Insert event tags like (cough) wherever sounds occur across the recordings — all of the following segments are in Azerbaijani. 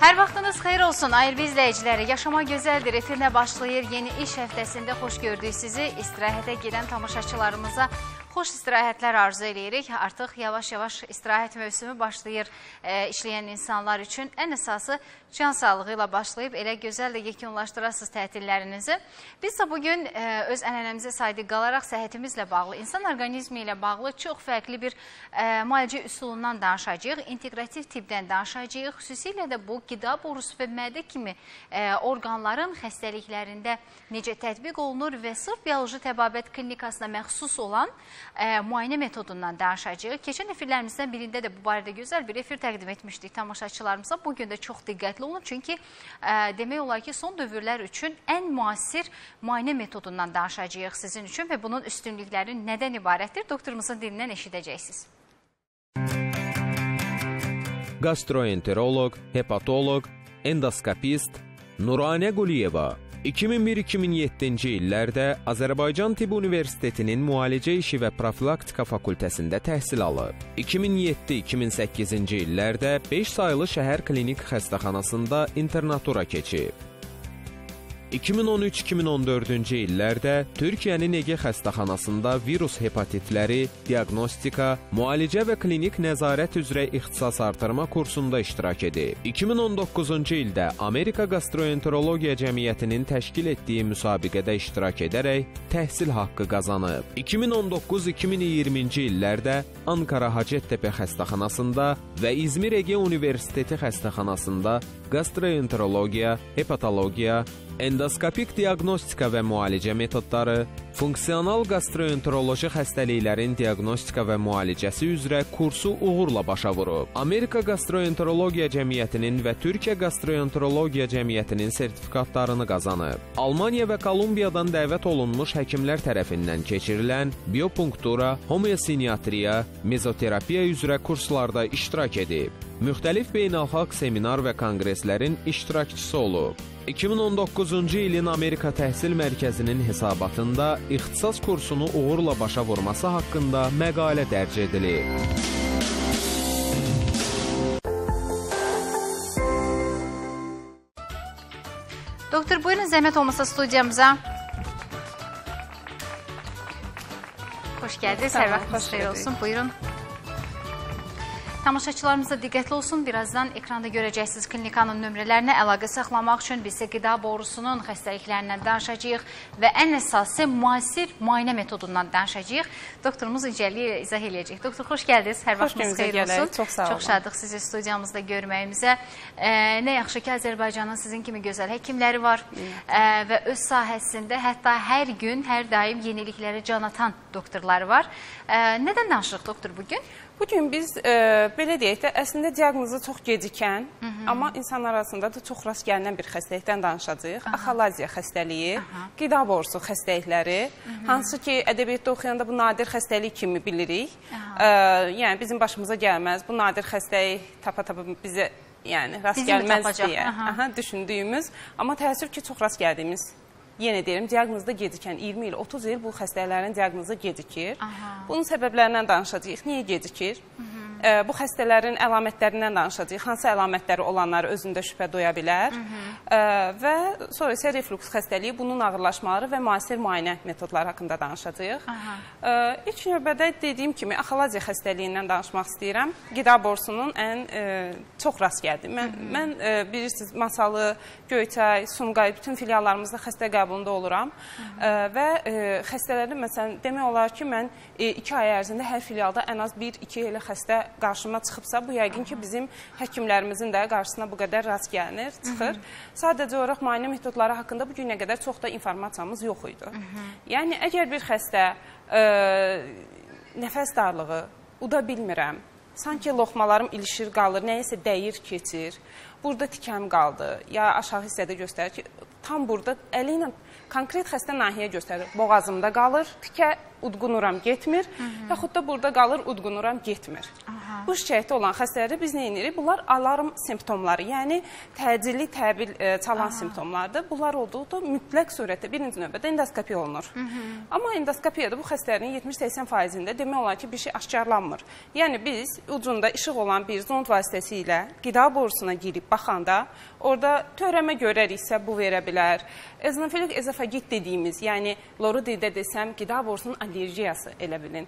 Hər vaxtınız xeyir olsun Ayrı izləyiciləri. Yaşama gözəldir efirinə başlayır. Yeni iş həftəsində xoş gördük sizi. İstirahətə gedən tamaşaçılarımıza xoş istirahətlər arzu eləyirik. Artıq yavaş-yavaş istirahət mövsümü başlayır e, işləyən insanlar üçün. Ən əsası can sağlığı ilə başlayıb elə gözəl də yekunlaşdırasınız tətillərinizi. Biz də bugün e, öz ənənəmizə sadiq qalaraq səhhətimizlə bağlı, insan orqanizmi ilə bağlı çox fərqli bir e, müalicə üsulundan danışacağıq. İntegrativ tibdən danışacağıq. Xüsusilə də bu qida borusu və mədə kimi e, orqanların xəstəliklərində necə tətbiq olunur və sırf bioloji təbabət klinikasına məxsus olan ə, müayinə metodundan danışacağıq. Keçən efirlərimizdən birində də bu barədə gözəl bir efir təqdim etmişdik tamaşaçılarımıza. Bugün də çox diqqətli olun, çünki ə, demək olar ki, son dövrlər üçün ən müasir müayinə metodundan danışacağıq sizin üçün və bunun üstünlükləri nədən ibarətdir? Doktorumuzun dilindən eşidəcəksiniz. Gastroenteroloq, hepatoloq, endoskopist Nuranə Quliyeva 2001-2007-ci illərdə Azərbaycan Tibb Universitetinin Müalicə işi və Profilaktika fakültəsində təhsil alıb. 2007-2008-ci illərdə 5 saylı şəhər klinik xəstəxanasında internatura keçib. 2013-2014-cü illərdə Türkiyənin Ege xəstəxanasında virus hepatitləri, diaqnostika, müalicə və klinik nəzarət üzrə ixtisas artırma kursunda iştirak edib. 2019-cu ildə Amerika Gastroenterologiya Cəmiyyətinin təşkil etdiyi müsabiqədə iştirak edərək təhsil haqqı qazanıb. 2019-2020-ci illərdə Ankara Hacettepe xəstəxanasında və İzmir Ege Universiteti xəstəxanasında gastroenterologiya, hepatologiya, endoskopik diaqnostika və müalicə metodları, funksional gastroenteroloji xəstəliklərin diaqnostika və müalicəsi üzrə kursu uğurla başa vurub. Amerika Gastroenterologiya Cəmiyyətinin və Türkiyə Gastroenterologiya Cəmiyyətinin sertifikatlarını qazanıb. Almaniya və Kolumbiyadan dəvət olunmuş həkimlər tərəfindən keçirilən biopunktura, homeosiniatriya, mezoterapiya üzrə kurslarda iştirak edib müxtəlif beynəlxalq seminar və konqreslərin iştirakçısı olub. 2019-cu ilin Amerika Təhsil Mərkəzinin hesabatında ixtisas kursunu uğurla başa vurması haqqında məqalə dərc edilib. Doktor, buyurun zəhmət olmasa studiyamıza. Xoş gəldiniz. Hər vaxtınız xeyir olsun. Buyurun. Tamaşaçılarımız da diqqətli olsun. Birazdan ekranda görəcəksiniz klinikanın nömrələrinə əlaqə saxlamaq üçün biz qida borusunun xəstəliklərindən danışacağıq və ən əsası müasir müayinə metodundan danışacağıq. Doktorumuz incəliyi izah eləyəcək. Doktor, xoş gəldiniz. Hər vaxtınız xeyir olsun. Çox sağ olun. Çox şadıq sizi studiyamızda görməyimizə. E, nə yaxşı ki, Azərbaycanın sizin kimi gözəl həkimləri var e, və öz sahəsində hətta hər gün, hər daim yenilikləri can atan doktorları var. E, nədən danışırıq doktor bugün? Bu gün biz e, belə deyək də, əslində diaqnozu çox gecikən, Hı -hı. amma insan arasında da çox rast gəlinən bir xəstəlikdən danışacağıq. Aha. Axalaziya xəstəliyi, Aha. qida borusu xəstəlikləri, Hı -hı. hansı ki, ədəbiyyatda oxuyanda bu nadir xəstəlik kimi bilirik. E, yəni bizim başımıza gəlməz. Bu nadir xəstəlik tapa-tapa bizə yəni rast Bizim gəlməz deyə Aha. Aha, düşündüyümüz, amma təəssüf ki, çox rast gəldiyimiz yenə deyirəm, diaqnozda gecikən 20 il, 30 il bu xəstələrin diaqnozu gecikir. Aha. Bunun səbəblərindən danışacağıq. Niyə gecikir? Hı -hı bu xəstələrin əlamətlərindən danışacağıq. Hansı əlamətləri olanları özündə şübhə doya bilər. Hı -hı. Və sonra isə reflux xəstəliyi, bunun ağırlaşmaları və müasir müayinə metodları haqqında danışacağıq. Aha. İlk növbədə dediyim kimi axalaziya xəstəliyindən danışmaq istəyirəm. Qida borsunun ən ə, çox rast gəldim. Mən, Hı -hı. mən ə, bilirsiniz, Masalı, Göyçay, Sumqay bütün filiallarımızda xəstə qəbulunda oluram. Və xəstələrin məsələn demək olar ki, mən 2 ay ərzində hər filialda ən az 1-2 elə xəstə qarşıma çıxıbsa, bu yəqin ki, bizim həkimlərimizin də qarşısına bu qədər rast gəlinir, çıxır. Sadəcə olaraq müayinə metodları haqqında bu günə qədər çox da informasiyamız yox idi. Yəni, əgər bir xəstə nəfəs darlığı, uda bilmirəm, sanki loxmalarım ilişir, qalır, nəyisə dəyir, keçir, burada tikəm qaldı, ya aşağı hissədə göstərir ki, tam burada əli ilə konkret xəstə nahiyə göstərir. Boğazımda qalır, tikə udqunuram, getmir. Hı -hı. Yaxud da burada qalır, udqunuram, getmir. Aha. Bu şikayətdə olan xəstələrdə biz nə edirik? Bunlar alarm simptomları, yəni təcili təbil e, çalan Aha. simptomlardır. Bunlar olduqda mütləq surətdə birinci növbədə endoskopiya olunur. Hı -hı. Amma endoskopiyada bu xəstələrin 70-80%-də demək olar ki, bir şey aşkarlanmır. Yəni biz ucunda işıq olan bir zond vasitəsilə qida borusuna girib baxanda orada törəmə görəriksə bu verə bilər. Eznofilik ezofagit dediyimiz, yəni loru dildə desəm qida borusunun allergiyası elə bilin.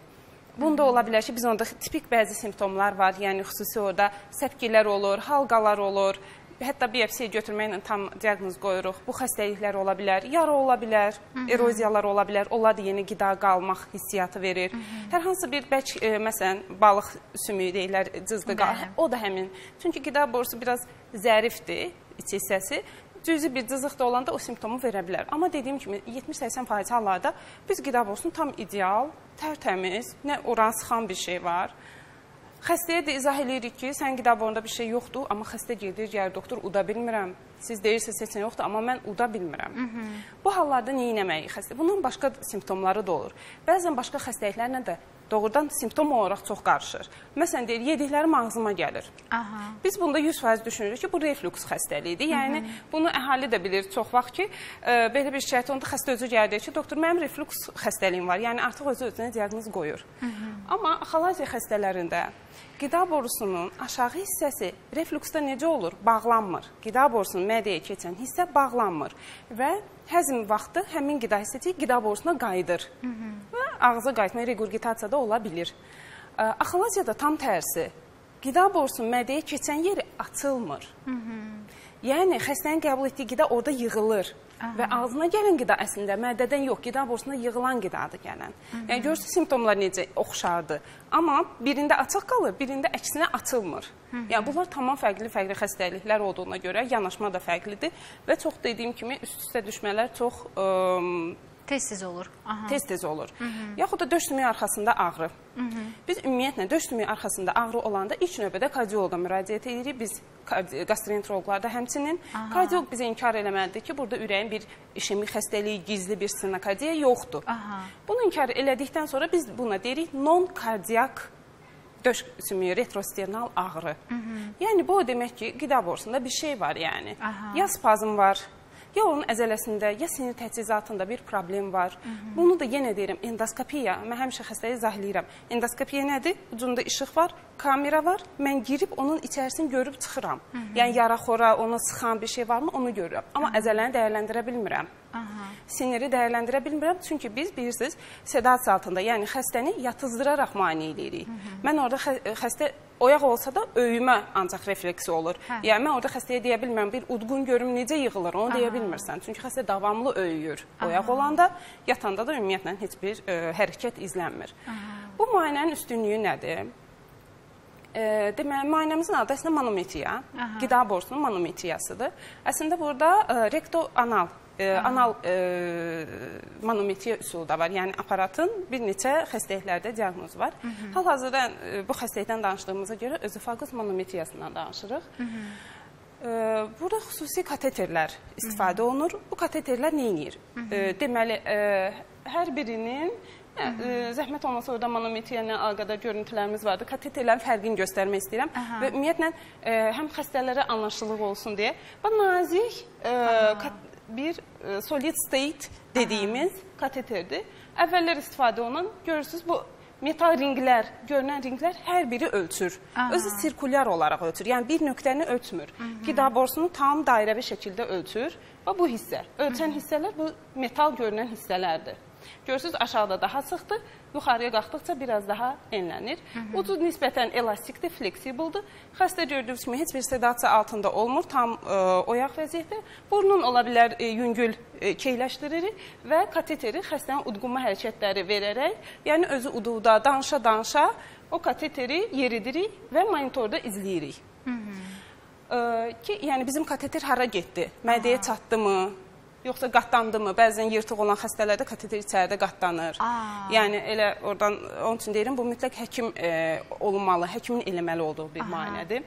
Bunda ola bilər ki, biz onda tipik bəzi simptomlar var, yəni xüsusi orada səpkilər olur, halqalar olur, hətta biopsiya götürməklə tam diaqnoz qoyuruq. Bu xəstəliklər ola bilər, yara ola bilər, Hı -hı. eroziyalar ola bilər. Onlar da yeni qida qalmaq hissiyatı verir. Hı -hı. Hər hansı bir bəlkə e, məsələn balıq sümüyü deyirlər, cızdı qal. O da həmin. Çünki qida borusu biraz zərifdir, iç hissəsi cüzi bir cızıq da olanda o simptomu verə bilər. Amma dediyim kimi 70-80% hallarda biz qida borusunu tam ideal, tərtəmiz, nə oran sıxan bir şey var. Xəstəyə də izah eləyirik ki, sən qida borunda bir şey yoxdur, amma xəstə gedir, gəlir doktor uda bilmirəm. Siz deyirsiniz seçən yoxdur, amma mən uda bilmirəm. Hı -hı. Bu hallarda nə etməliyik xəstə? Bunun başqa simptomları da olur. Bəzən başqa xəstəliklərlə də doğrudan simptom olaraq çox qarışır. Məsələn, deyir, yediklərim ağzıma gəlir. Aha. Biz bunda 100% düşünürük ki, bu reflüks xəstəliyidir. Yəni Hı -hı. bunu əhali də bilir çox vaxt ki, e, belə bir şikayət onda xəstə özü gəlir ki, doktor, mənim reflüks xəstəliyim var. Yəni artıq özü özünə diaqnoz qoyur. Hı -hı. Amma axalaziya xəstələrində qida borusunun aşağı hissəsi reflüksdə necə olur? Bağlanmır. Qida borusunun mədəyə keçən hissə bağlanmır və həzm vaxtı həmin qida hissəsi qida borusuna qayıdır. Hı -hı ağza qayıtma regurgitasiyada ola bilir. Axalaziyada tam tərsi. Qida borusunun mədəyə keçən yeri açılmır. Hı -hı. Yəni xəstənin qəbul etdiyi qida orada yığılır. Aha. Və ağzına gələn qida əslində mədədən yox, qida borusuna yığılan qidadır gələn. -hı. Yəni görürsüz simptomlar necə oxşardır. Amma birində açıq qalır, birində əksinə açılmır. -hı. Yəni bunlar tamam fərqli-fərqli xəstəliklər olduğuna görə yanaşma da fərqlidir və çox dediyim kimi üst-üstə düşmələr çox ə, Tez-tez olur. Tez-tez olur. Hı -hı. Yaxud da döş sümüyü arxasında ağrı. Hı -hı. Biz ümumiyyətlə döş sümüyü arxasında ağrı olanda ilk növbədə kardioloqa müraciət edirik. Biz gastroenterologlarda həmçinin Aha. kardioloq bizə inkar eləməlidir ki, burada ürəyin bir işemik xəstəliyi, gizli bir stenokardiya yoxdur. Aha. Bunu inkar elədikdən sonra biz buna deyirik non-kardiyak döş sümüyü retrosternal ağrı. Hı -hı. Yəni bu o demək ki, qida borusunda bir şey var yəni. Aha. Ya spazm var, ya onun əzələsində, ya sinir təchizatında bir problem var. Hı -hı. Bunu da yenə deyirəm, endoskopiya, mən həmişə xəstəyə izah eləyirəm. Endoskopiya nədir? Ucunda işıq var, kamera var. Mən girib onun içərisini görüb çıxıram. Hı -hı. Yəni yara-xora, onu sıxan bir şey varmı, onu görürəm. Amma Hı -hı. əzələni dəyərləndirə bilmirəm. Aha. Siniri dəyərləndirə bilmirəm, çünki biz bilirsiniz, sedasiya altında, yəni xəstəni yatızdıraraq müayinə edirik. Hı -hı. Mən orada xə xəstə oyaq olsa da öyümə ancaq refleksi olur. Hə. Yəni mən orada xəstəyə deyə bilmirəm, bir udqun görüm necə yığılır, onu Aha. deyə bilmirsən. Çünki xəstə davamlı öyüyür. Oyaq Aha. olanda, yatanda da ümumiyyətlə heç bir ə, e, hərəkət izlənmir. Aha. Bu müayinənin üstünlüyü nədir? E, deməli, müayinəmizin adı əslində manometriya, Aha. qida borusunun manometriyasıdır. Əslində burada e, rektoanal e, anal e, manometriya üsulu da var. Yəni aparatın bir neçə xəstəliklərdə diaqnozu var. Hal-hazırda e, bu xəstəlikdən danışdığımıza görə özofaqus manometriyasından danışırıq. Hı -hı. E, burada xüsusi kateterlər istifadə Hı -hı. olunur. Bu kateterlər nə edir? E, deməli, e, hər birinin Hə, ə, zəhmət olmasa orada manometriya ilə əlaqədar görüntülərimiz vardı. Kateterlərin fərqini göstərmək istəyirəm Aha. və ümumiyyətlə ə, həm xəstələrə anlaşılıq olsun deyə bu nazik ə, bir e, solid state dediyimiz Aha. kateterdir. Əvvəllər istifadə olunan, görürsüz bu metal ringlər, görünən ringlər hər biri ölçür. Aha. Özü sirkulyar olaraq ölçür. Yəni bir nöqtəni ölçmür. -hı. Qida borusunu tam dairəvi şəkildə ölçür və bu hissə, ölçən -hı. hissələr bu metal görünən hissələrdir. Görürsüz aşağıda daha sıxdır, yuxarıya qalxdıqca biraz daha enlənir. Hı -hı. Ucu nisbətən elastikdir, fleksibeldir. Xəstə gördüyünüz kimi heç bir sedasiya altında olmur, tam e, oyaq vəziyyətdə. Burnun ola bilər e, yüngül e, keyləşdiririk və kateteri xəstənin udqunma hərəkətləri verərək, yəni özü ududa, danışa-danışa o kateteri yeridirik və monitorda izləyirik. Hı -hı. Ə, ki, yəni bizim kateter hara getdi? Mədəyə çatdı mı? Yoxsa qatlandı mı? Bəzən yırtıq olan xəstələrdə kateter içəridə qatlanır. Aa. Yəni elə oradan onun üçün deyirəm bu mütləq həkim e, olunmalı, həkimin eləməli olduğu bir Aha. müayinədir.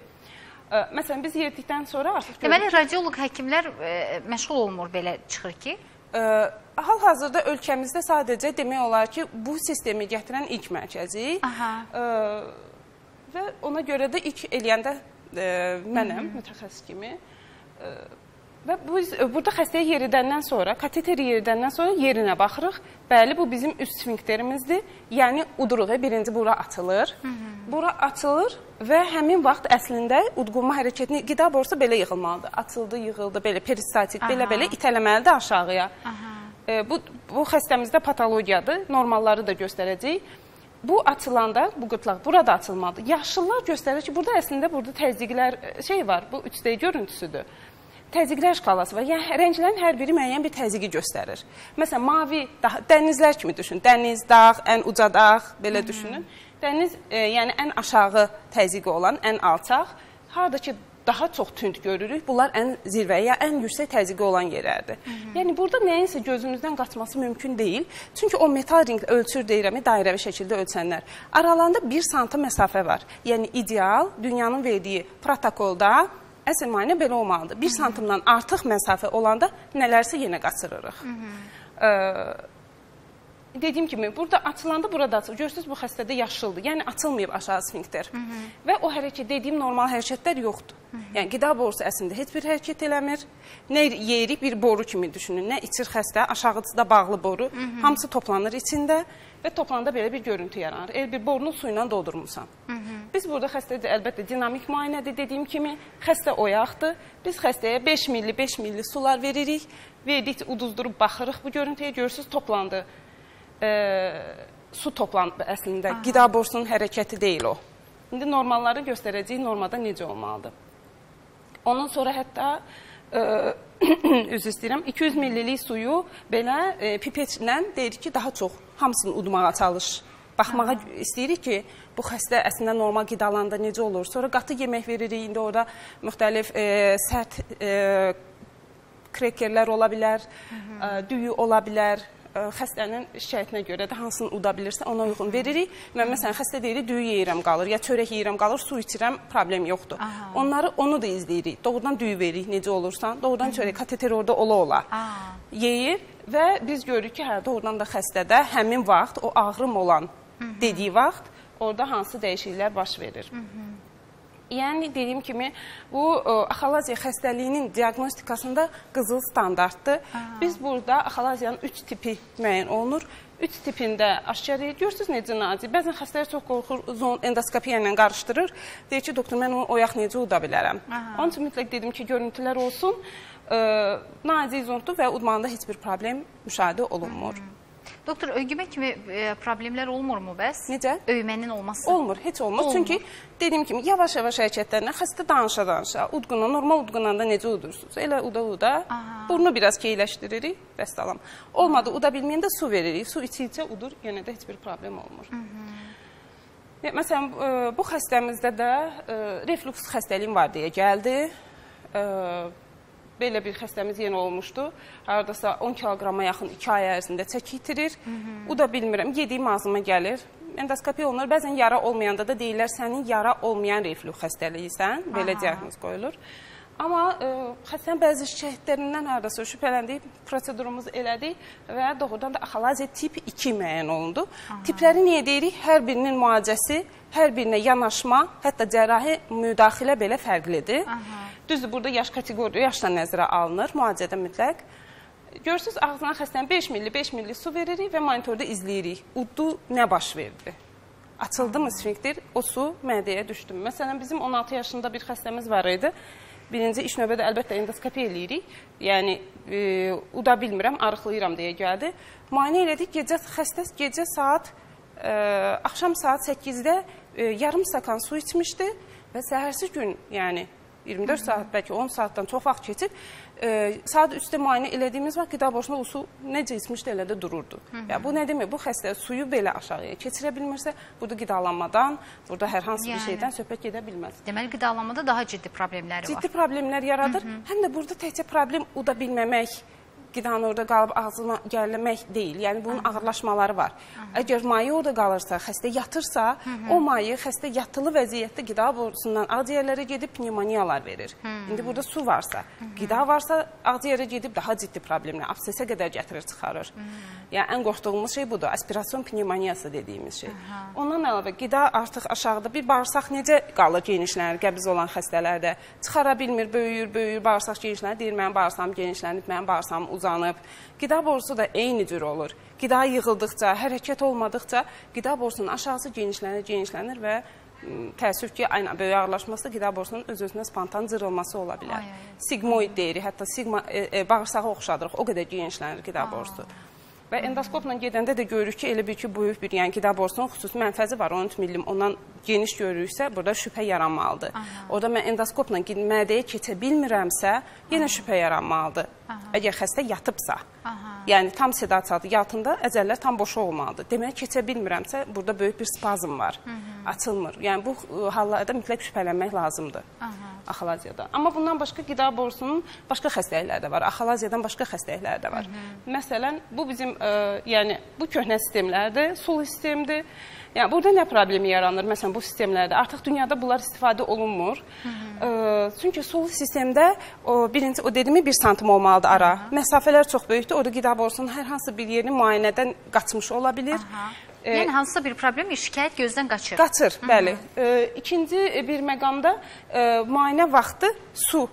E, məsələn biz yerdikdən sonra artıq Deməli radioloq həkimlər e, məşğul olmur belə çıxır ki? E, Hal-hazırda ölkəmizdə sadəcə demək olar ki, bu sistemi gətirən ilk mərkəzi. Aha. E, və ona görə də ilk eləyəndə e, mənəm mütəxəssis kimi e, Və biz burada xəstəyə yeridəndən sonra, kateter yeridəndən sonra yerinə baxırıq. Bəli, bu bizim üst sfinkterimizdir. Yəni uduruğa birinci bura açılır. Hı -hı. Bura açılır və həmin vaxt əslində udqunma hərəkətini qida borusu belə yığılmalıdır. Açıldı, yığıldı, belə peristaltik, belə-belə itələməlidir aşağıya. Aha. E, bu bu xəstəmizdə patologiyadır. Normalları da göstərəcək. Bu açılanda bu qırtlaq burada açılmalıdır. Yaşlılar göstərir ki, burada əslində burada təzyiqlər şey var. Bu 3D görüntüsüdür təzyiqlər şkalası var. Yəni rənglərin hər biri müəyyən bir təzyiqi göstərir. Məsələn, mavi daha dənizlər kimi düşün. Dəniz, dağ, ən uca dağ, belə Hı -hı. düşünün. Dəniz e, yəni ən aşağı təzyiqi olan, ən alçaq, harda ki daha çox tünd görürük. Bunlar ən zirvəyə, ən yüksək təzyiqi olan yerlərdir. Hı -hı. Yəni burada nəyinsə gözümüzdən qaçması mümkün deyil. Çünki o metal ring ölçür deyirəm, dairəvi şəkildə ölçənlər. Aralarında 1 sm məsafə var. Yəni ideal dünyanın verdiyi protokolda Əsl müayinə belə olmalıdır. 1 santimdən artıq məsafə olanda nələrsə yenə qaçırırıq. Hı -hı. Ə, dediyim kimi burada açılanda burada açılır. Görürsüz bu xəstədə yaşıldır. Yəni açılmayıb aşağı sfinkter. Hı -hı. Və o hərəkət dediyim normal hərəkətlər yoxdur. Hı -hı. Yəni qida borusu əslində heç bir hərəkət eləmir. Nə yeri bir boru kimi düşünün. Nə içir xəstə, aşağısı bağlı boru. Hı -hı. Hamısı toplanır içində və toplanda belə bir görüntü yaranır. El bir borunu su ilə doldurmusan. Hı -hı. Biz burada xəstədə əlbəttə dinamik müayinədir dediyim kimi, xəstə oyaqdır. Biz xəstəyə 5 milli, 5 milli sular veririk. Verdikcə uduzdurub baxırıq bu görüntüyə. Görürsüz toplandı e, su toplanıb əslində. Aha. Qida borusunun hərəkəti deyil o. İndi normalları göstərəcəyik normada necə olmalıdır. Ondan sonra hətta e, (coughs) üzr istəyirəm 200 millilik suyu belə e, pipetlə deyirik ki, daha çox hamısını udmağa çalış. Baxmağa Aha. istəyirik ki, bu xəstə əslində normal qidalananda necə olur. Sonra qatı yemək veririk. İndi orada müxtəlif e, sərt e, krekerlər ola bilər, Hı -hı. Düyü ola bilər, xəstənin şikayətinə görə də hansını uda bilirsə ona uyğun veririk. Və məsələn xəstə deyir, düyü yeyirəm qalır, ya çörək yeyirəm qalır, su içirəm, problem yoxdur. Aha. Onları onu da izləyirik. Doğrudan düyü veririk necə olursan, doğrudan çörək kateter orada ola-ola. Yeyir və biz görürük ki, hə doğrudan da xəstədə həmin vaxt o ağrım olan dediyi vaxt orada hansı dəyişikliklər baş verir. Hı -hı. Yəni dediyim kimi bu e, axalaziya xəstəliyinin diaqnostikasında qızıl standartdır. Aha. Biz burada axalaziyanın 3 tipi müəyyən olunur. 3 tipində aşkar. Görürsüz necə nazik. Bəzən xəstələr çox qorxur, zon endoskopiya ilə qarışdırır. Deyir ki, doktor mən onu oyaq necə uda bilərəm. Aha. Onun üçün mütləq dedim ki, görüntülər olsun. Ə, e, nazik zondur və udmanda heç bir problem müşahidə olunmur. -hı. Doktor, öygümə kimi e, problemlər olmurmu bəs? Necə? Öymənin olması? Olmur, heç olmur. olmur. Çünki dediyim kimi yavaş-yavaş hərəkətlərlə xəstə danışa-danışa, udquna, normal udqunanda necə udursunuz? Elə uda-uda, burnu biraz keyləşdiririk, bəstalam. Olmadı, uda bilməyəndə su veririk. Su içi-içə udur, yenə də heç bir problem olmur. Hı -hı. Məsələn, e, bu xəstəmizdə də e, reflux xəstəliyim var deyə gəldi. Belə bir xəstəmiz yenə olmuşdu. Hardasa 10 kiloqrama yaxın 2 ay ərzində çəki itirir. Hı -hı. Bu da bilmirəm, yediyim ağzıma gəlir. Endoskopiya olunur. Bəzən yara olmayanda da deyirlər sənin yara olmayan reflux xəstəliyisən. Belə diaqnoz qoyulur. Amma ə, e, xəstənin bəzi şikayətlərindən hardasa şübhələndik, prosedurumuzu elədik və doğrudan da axalaziya tip 2 müəyyən olundu. Aha. Tipləri niyə deyirik? Hər birinin müalicəsi, hər birinə yanaşma, hətta cərrahi müdaxilə belə fərqlidir. Aha. Düzdür, burada yaş kateqoriya yaşla nəzərə alınır, müalicədə mütləq. Görürsüz, ağzına xəstənin 5 milli, 5 milli su veririk və monitorda izləyirik. Uddu, nə baş verdi? Açıldı mı sfinkter, o su mədəyə düşdü mü? Məsələn, bizim 16 yaşında bir xəstəmiz var idi. Birinci iş növbədə əlbəttə endoskopiya eləyirik. Yəni, e, uda bilmirəm, arıqlayıram deyə gəldi. Müayinə elədik, gecə xəstə gecə saat, e, axşam saat 8-də e, yarım stakan su içmişdi və səhərsi gün, yəni 24 saat, bəlkə 10 saatdan çox vaxt keçib, e, saat 3-də müayinə elədiyimiz vaxt qida boşluğu su necə içmişdi, elə də dururdu. Hı -hı. Ya, bu nə demək? Bu xəstə suyu belə aşağıya keçirə bilmirsə, burada qidalanmadan, burada hər hansı yəni. bir şeydən söhbət gedə bilməz. Deməli, qidalanmada daha ciddi problemləri ciddi var. Ciddi problemlər yaradır. Hı -hı. Həm də burada təkcə problem uda bilməmək, qidanın orada qalıb ağzına gəlmək deyil. Yəni bunun ağırlaşmaları var. Əgər maye orada qalırsa, xəstə yatırsa, o maye xəstə yatılı vəziyyətdə qida borusundan ağciyərlərə gedib pnevmoniyalar verir. İndi burada su varsa, qida varsa, ağciyərə gedib daha ciddi problemlər, absesə qədər gətirir, çıxarır. Yəni ən qorxduğumuz şey budur, aspirasyon pnevmoniyası dediyimiz şey. Ondan əlavə qida artıq aşağıda bir bağırsaq necə qalır genişlənir qəbz olan xəstələrdə? Çıxara bilmir, böyüyür, böyüyür, bağırsaq genişlənir. Deyir mənim bağırsağım genişlənib, mənim bağırsağım uzanıb. Qida borusu da eyni cür olur. Qida yığıldıqca, hərəkət olmadıqca qida borusunun aşağısı genişlənir, genişlənir və təəssüf ki, aynı böyük ağırlaşması da qida borusunun öz-özünə spontan cırılması ola bilər. Ay, ay. Sigmoid deyirik, hətta sigma e, e, bağırsağı oxşadırıq. O qədər genişlənir qida borusu. Və endoskopla gedəndə də görürük ki, elə bir ki, böyük bir, yəni qida borusunun xüsusi mənfəzi var, 13 millim, ondan geniş görürüksə, burada şübhə yaranmalıdır. Orada mən endoskopla mədəyə keçə bilmirəmsə, yenə şübhə yaranmalıdır. Əgər xəstə yatıbsa. Yəni tam sedasiyadır, yatında əzəllər tam boş olmalıdır. Demək keçə bilmirəmsə, burada böyük bir spazm var. Açılmır. Yəni bu hallarda mütləq şübhələnmək lazımdır. Axalaziyada. Amma bundan başqa qida borusunun başqa xəstəlikləri də var. Axalaziyadan başqa xəstəliklər də var. Məsələn, bu bizim ə, yəni bu köhnə sistemlərdir, sul sistemdir. Yəni burada nə problemi yaranır? Məsələn, bu sistemlərdə artıq dünyada bunlar istifadə olunmur. Ə, çünki sul sistemdə o birinci o dediyimi 1 sm olmalıdır ara. Məsafələr çox böyükdür. Orada qida borusunun hər hansı bir yerini müayinədən qaçmış ola bilir. E, Yəni hansısa bir problem, şikayət gözdən qaçır. Qaçır, bəli. E, ikinci bir məqamda e, müayinə vaxtı su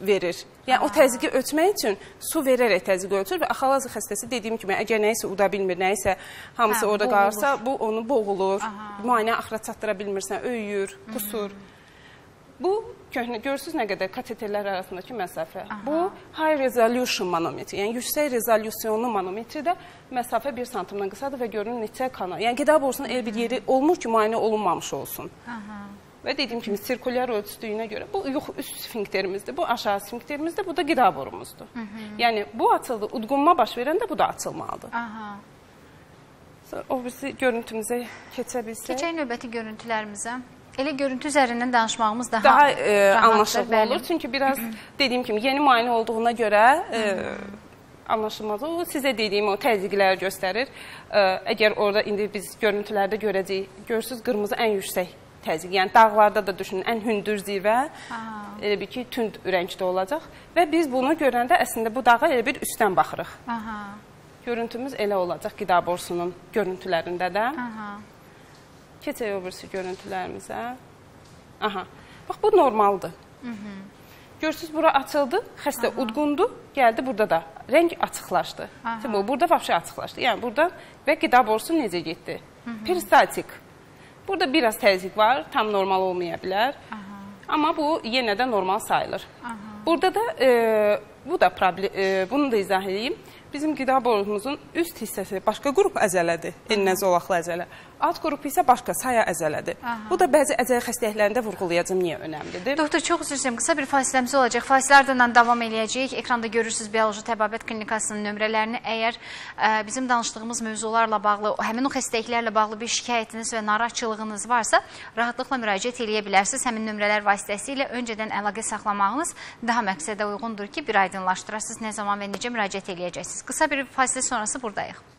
verir. Yəni o təzyiqi ölçmək üçün su verərək təzyiqi ölçür və axalazi xəstəsi dediyim kimi əgər nəyisə uda bilmir, nəyisə hamısı Hə, orada qalırsa, bu onu boğulur. Müayinə axıra çatdıra bilmirsən, öyür, qusur. Bu köhnə görürsüz nə qədər kateterlər arasındakı məsafə. Bu high resolution manometr, yəni yüksək rezolyusionlu manometrdə məsafə 1 sm-dan qısadır və görünür neçə kanal. Yəni qida borusunun elə bir yeri olmur ki, müayinə olunmamış olsun. Və dediyim kimi sirkulyar ölçdüyünə görə bu yox üst sfinkterimizdir, bu aşağı sfinkterimizdir, bu da qida borumuzdur. Yəni bu açıldı, udqunma baş verəndə bu da açılmalıdır. Aha. O birisi görüntümüzə keçə bilsək. Keçək növbəti görüntülərimizə. Elə görüntü üzərindən danışmağımız daha, daha e, anlaşılır bəli. olur. Çünki biraz dediyim kimi yeni müayinə olduğuna görə e, anlaşılmaz. O sizə dediyim o təzyiqləri göstərir. E, əgər orada indi biz görüntülərdə görəcəyik, görürsüz qırmızı ən yüksək təzyiq. Yəni dağlarda da düşünün ən hündür zirvə elə bir ki tünd rəngdə olacaq və biz bunu görəndə əslində bu dağa elə bir üstdən baxırıq. Aha. Görüntümüz elə olacaq qida borusunun görüntülərində də. Aha. Keçək o birisi görüntülərimizə. Aha. Bax bu normaldır. Görürsüz bura açıldı, xəstə udqundu, gəldi burada da rəng açıqlaşdı. Bu burada vəbşə açıqlaşdı. Yəni burada və qida borusu necə getdi? Peristatik. Burada biraz təzyiq var, tam normal olmaya bilər. Amma bu yenə də normal sayılır. Burada da e, bu da problem, e, bunu da izah edeyim. Bizim qida borumuzun üst hissəsi başqa qrup əzələdir, enlə zolaqlı əzələ. Alt qrup isə başqa saya əzələdir. Bu da bəzi əzələ xəstəliklərində vurğulayacağım niyə önəmlidir. Doktor, çox üzr istəyirəm. Qısa bir fasiləmiz olacaq. Fasilə ardından davam eləyəcəyik. Ekranda görürsüz bioloji təbabət klinikasının nömrələrini. Əgər ə, bizim danışdığımız mövzularla bağlı, həmin o xəstəliklərlə bağlı bir şikayətiniz və narahatçılığınız varsa, rahatlıqla müraciət eləyə bilərsiniz. Həmin nömrələr vasitəsilə öncədən əlaqə saxlamağınız daha məqsədə uyğundur ki, bir aydınlaşdırasınız nə zaman və necə müraciət eləyəcəksiniz. Qısa bir fasilə sonrası buradayıq.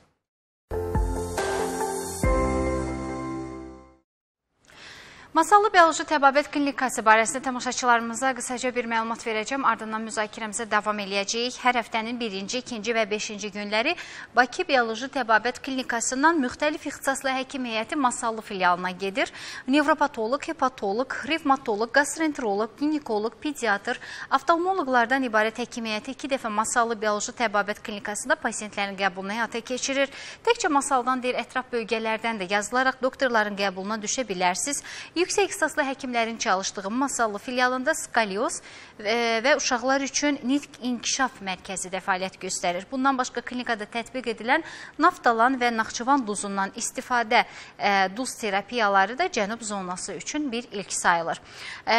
Masallı bioloji təbabət klinikası barəsində tamaşaçılarımıza qısaca bir məlumat verəcəm. Ardından müzakirəmizə davam eləyəcəyik. Hər həftənin birinci, ikinci və beşinci günləri Bakı Bioloji Təbabət Klinikasından müxtəlif ixtisaslı həkim heyəti Masallı filialına gedir. Nevropatoloq, hepatoloq, revmatoloq, gastroenteroloq, ginekoloq, pediatr, oftalmoloqlardan ibarət həkim heyəti iki dəfə Masallı Bioloji Təbabət Klinikasında pasientlərin qəbulunu həyata keçirir. Təkcə Masaldan deyil, ətraf bölgələrdən də yazılaraq doktorların qəbuluna düşə bilərsiniz. Yüksək ixtisaslı həkimlərin çalışdığı Masallı filialında skalyoz e, və uşaqlar üçün nitq inkişaf mərkəzi də fəaliyyət göstərir. Bundan başqa klinikada tətbiq edilən naftalan və naxçıvan duzundan istifadə e, duz terapiyaları da cənub zonası üçün bir ilk sayılır. E,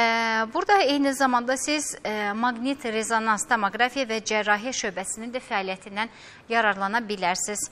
burada eyni zamanda siz maqnit rezonans tomoqrafiya və cərrahiyyə şöbəsinin də fəaliyyətindən yararlana bilərsiniz.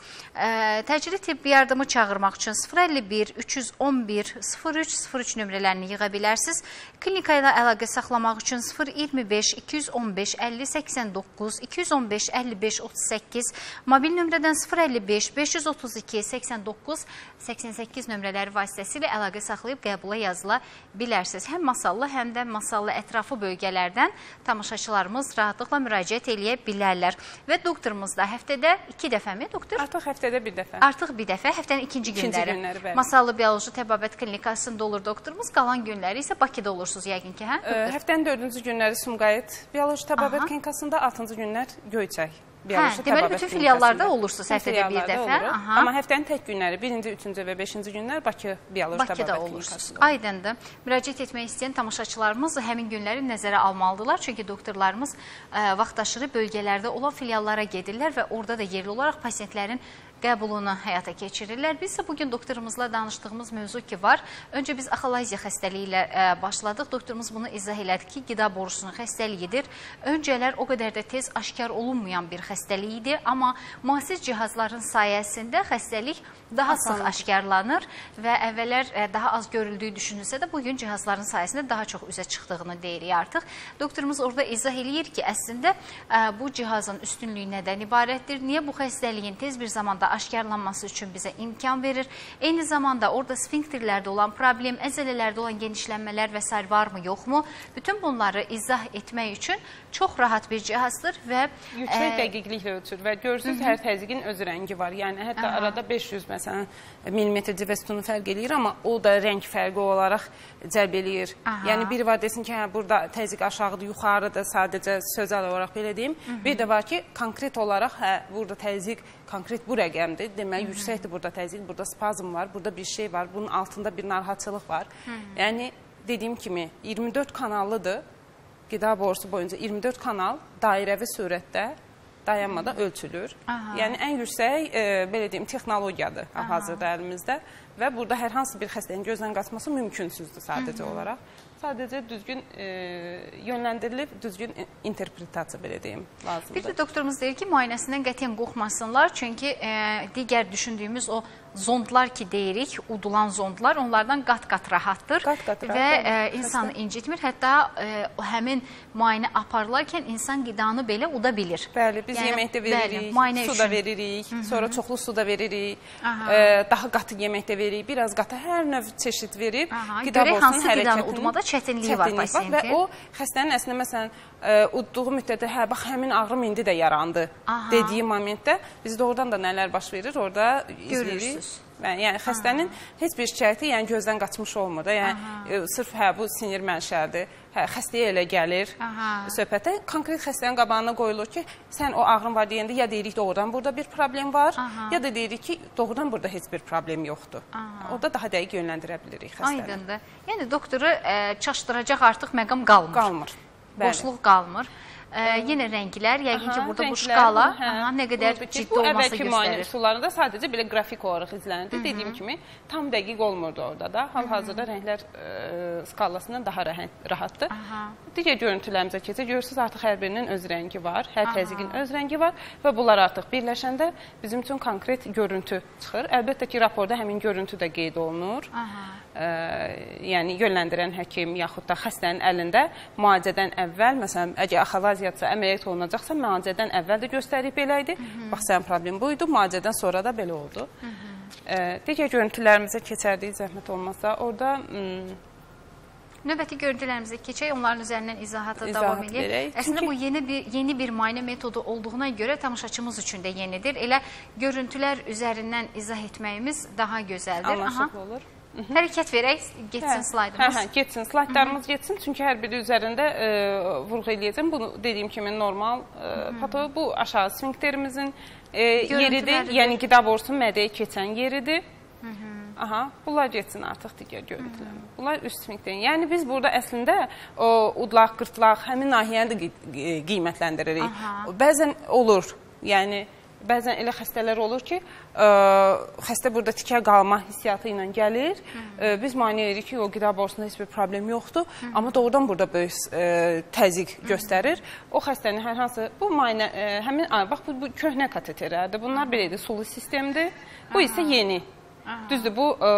Təcili tibbi yardımı çağırmaq üçün 051 311 0303 nömrəsi nömrələrini yığa bilərsiniz. Klinika ilə əlaqə saxlamaq üçün 025 215 50 89 215 55 38 mobil nömrədən 055 532 89 88 nömrələri vasitəsilə əlaqə saxlayıb qəbula yazıla bilərsiniz. Həm masallı, həm də masallı ətrafı bölgələrdən tamaşaçılarımız rahatlıqla müraciət eləyə bilərlər. Və doktorumuz da həftədə 2 dəfəmi doktor? Artıq həftədə bir dəfə. Artıq bir dəfə həftənin ikinci, İkinci günləri. günləri, bəli. Masallı bioloji təbabət klinikasında olur doktorumuz. Qalan günləri isə Bakıda olursunuz yəqin ki, hə? Ə, Həftənin 4-cü günləri Sumqayıt bioloji təbabət klinikasında, 6-cı günlər Göyçək Hə, deməli bütün filiallarda olursunuz həftədə bir dəfə. Aha. Amma həftənin tək günləri 1-ci, 3-cü və 5-ci günlər Bakı bioloji Bakıda olursunuz. Aydındır. Müraciət etmək istəyən tamaşaçılarımız həmin günləri nəzərə almalıdırlar. Çünki doktorlarımız ə, vaxtaşırı bölgələrdə olan filiallara gedirlər və orada da yerli olaraq pasientlərin qəbulunu həyata keçirirlər. Biz isə bu gün doktorumuzla danışdığımız mövzu ki var. Öncə biz axalaziya xəstəliyi ilə ə, başladıq. Doktorumuz bunu izah elədi ki, qida borusunun xəstəliyidir. Öncələr o qədər də tez aşkar olunmayan bir xəstəlik idi, amma müasir cihazların sayəsində xəstəlik daha sıx aşkarlanır və əvvəllər ə, daha az görüldüyü düşünülsə də bu gün cihazların sayəsində daha çox üzə çıxdığını deyirik artıq. Doktorumuz orada izah eləyir ki, əslində ə, bu cihazın üstünlüyü nədən ibarətdir? Niyə bu xəstəliyin tez bir zamanda aşkarlanması üçün bizə imkan verir? Eyni zamanda orada sfinkterlərdə olan problem, əzələlərdə olan genişlənmələr və s. varmı, yoxmu? Bütün bunları izah etmək üçün çox rahat bir cihazdır və Yüksək ə, dəqiqliklə ölçür və görürsüz hər təzyiqin öz rəngi var. Yəni hətta Aha. arada 500 məsələn millimetr civə sütunu fərq eləyir, amma o da rəng fərqi olaraq cəlb eləyir. Aha. Yəni biri var desin ki, hə burada təzyiq aşağıdır, yuxarıdır, sadəcə sözəl olaraq belə deyim. Bir də var ki, konkret olaraq hə burada təzyiq konkret bu rəqəmdir. Deməli yüksəkdir burada təzyiq, burada spazm var, burada bir şey var, bunun altında bir narahatçılıq var. Yəni dediyim kimi 24 kanallıdır. Qida borusu boyunca 24 kanal dairəvi surətdə dayanmadan ölçülür. Aha. Yəni ən yüksək e, belə deyim texnologiyadır hal-hazırda əlimizdə və burada hər hansı bir xəstənin gözdən qaçması mümkünsüzdür sadəcə olaraq. Sadəcə düzgün e, yönləndirilib, düzgün interpretasiya belə deyim Bir lazımdır. də doktorumuz deyir ki, müayinəsindən qətiyyən qorxmasınlar, çünki e, digər düşündüyümüz o zondlar ki deyirik, udulan zondlar, onlardan qat-qat rahatdır Qat-qat rahat, və bəli. e, insanı incitmir. Hətta e, o həmin müayinə aparılarkən insan qidanı belə uda bilir. Bəli, biz Yəni, yemək də bəli, veririk, müayinə su üçün. da veririk, sonra çoxlu su da veririk, Aha. e, daha qatı yemək də veririk, biraz qatı hər növ çeşid verib Aha, qida borusunun hansı qidanı udmada çətinliyi var pasiyentin. Və o xəstənin əslində məsələn e, udduğu müddətdə hə bax həmin ağrım indi də yarandı Aha. dediyi momentdə bizdə oradan da nələr baş verir, orada izləyirik. Yəni, yəni xəstənin heç bir şikayəti yəni gözdən qaçmış olmur da. Yəni e, sırf hə bu sinir mənşəlidir. Hə xəstəyə elə gəlir. Aha. Söhbətə konkret xəstənin qabağına qoyulur ki, sən o ağrın var deyəndə ya deyirik doğrudan burada bir problem var, Aha. ya da deyirik ki, doğrudan burada heç bir problem yoxdur. Orada daha dəqiq yönləndirə bilirik xəstəni. Aydındır. Yəni doktoru e, çaşdıracaq artıq məqam qalmır. Qalmır. Bəli. Boşluq qalmır. E, yenə rənglər, yəqin ki, burada bu şkala hə, aha, nə qədər buradakı- ciddi bu olması əvvəlki müayinə göstərir. üsullarında sadəcə belə qrafik olaraq izlənirdi. Dediyim kimi tam dəqiq olmurdu orada da. Hal-hazırda rənglər e, skalasından daha rahat, rahatdır. Aha. Digər görüntülərimizə keçək. Görürsüz artıq hər birinin öz rəngi var, hər təzyiqin öz rəngi var və bunlar artıq birləşəndə bizim üçün konkret görüntü çıxır. Əlbəttə ki, raporda həmin görüntü də qeyd olunur. Aha. Ə, yəni yönləndirən həkim yaxud da xəstənin əlində müalicədən əvvəl, məsələn, əgər axalaziyadsa əməliyyat olunacaqsa, müalicədən əvvəl də göstərib belə idi. Bax, sənin problem bu idi, müalicədən sonra da belə oldu. Ə, digər görüntülərimizə keçərdik zəhmət olmasa. Orada Növbəti görüntülərimizə keçək, onların üzərindən izahata İzahat davam edək. verək. Əslində Çünki- bu yeni bir yeni bir müayinə metodu olduğuna görə tamaşaçımız üçün də yenidir. Elə görüntülər üzərindən izah etməyimiz daha gözəldir. anlaşılır olur. Hərəkət verək, getsin Hə, slaydımız. hə, getsin. Slaydlarımız getsin. Çünki hər biri üzərində e, vurğu eləyəcəm. Bunu dediyim kimi normal e, pato bu aşağı sfinkterimizin e, yeridir. Yəni qida borusunun mədəyə keçən yeridir. Aha, bunlar getsin artıq digər görüntülər. Bunlar üst sfinkterin. Yəni biz burada əslində o udlaq, qırtlaq, həmin nahiyəni də qi- qiymətləndiririk. Aha. Bəzən olur. Yəni bəzən elə xəstələr olur ki, ə, xəstə burada tikə qalma hissiyatı ilə gəlir. Ə, biz müayinə edirik ki, o qida borusunda heç bir problem yoxdur, amma doğrudan burada böyük ə, təzyiq göstərir. O xəstənin hər hansı bu müayinə ə, həmin a, bax bu, bu köhnə kateterlərdir. Bunlar belədir, sulu sistemdir. Bu isə yeni. Düzdür, bu ə,